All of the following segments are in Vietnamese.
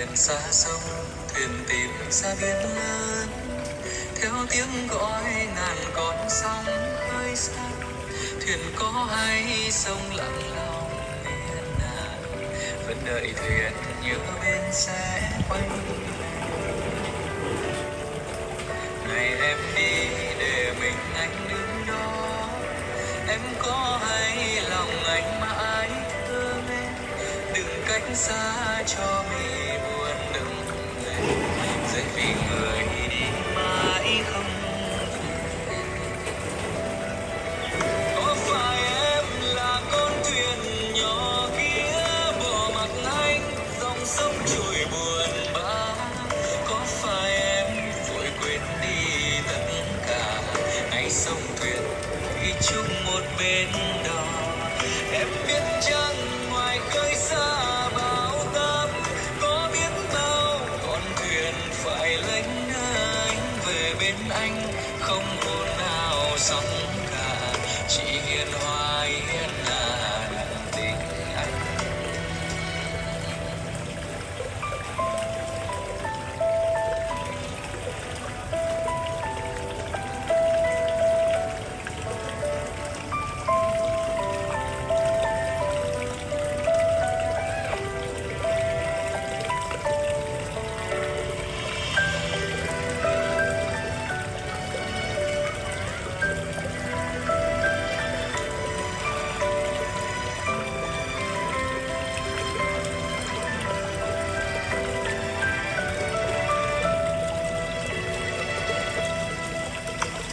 thuyền xa sông, thuyền tìm ra biển lớn theo tiếng gọi ngàn con sóng hơi xa thuyền có hay sông lặng lòng biển nàn vẫn đợi thuyền nhớ bên sẽ quay ngày em đi xa cho mi buồn đừng người, dễ vì người đi mãi không về. có phải em là con thuyền nhỏ kia bỏ mặc anh dòng sông trôi buồn bã có phải em vội quên đi tất cả ngày sông thuyền đi chung một bên đò em biết chăng ngoài khơi xa nào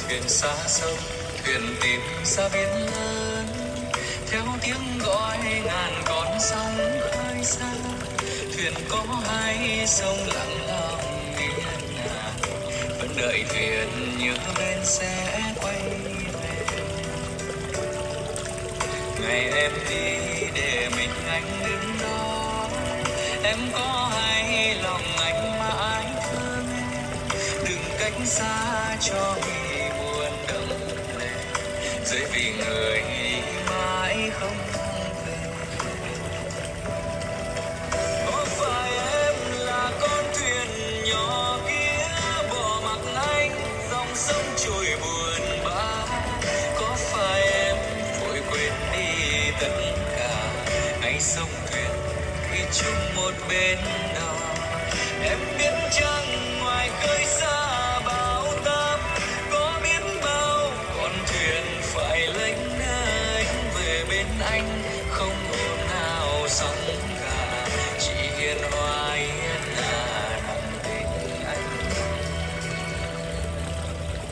thuyền xa sông, thuyền tìm xa biển lớn. Theo tiếng gọi ngàn con sóng khơi xa, thuyền có hai sông lặng lòng yên nàn vẫn đợi thuyền nhớ bên sẽ quay về. Ngày em đi để mình anh đứng đó. Em có hay lòng anh mãi thương em. Đừng cách xa cho mình dễ vì người mãi không về. Có phải em là con thuyền nhỏ kia, bỏ mặc anh dòng sông trôi buồn bã? Có phải em vội quên đi tất cả anh sông thuyền khi chung một bên? Bên anh không hồn nào sóng cả. Chỉ hiền hòa hiền là đặng tình anh.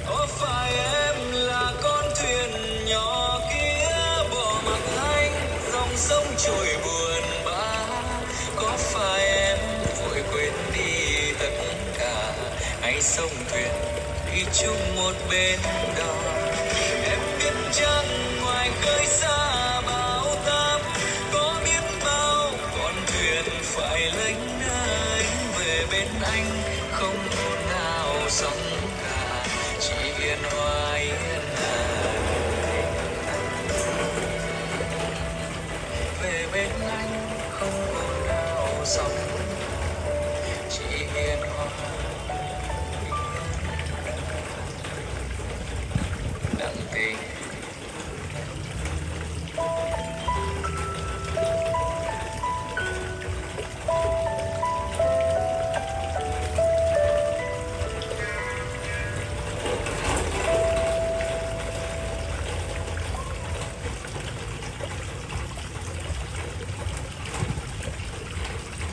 Có phải em là con thuyền nhỏ kia bỏ mặc anh, dòng sông trôi buồn bã? Có phải em vội quên đi tất cả, hay sông thuyền đi chung một bên đò em biết chăng ngoài khơi bên anh không thôn nào sống cả, chỉ yên hoa yên hà về bên anh không thôn nào sống chỉ yên hoa đặng tình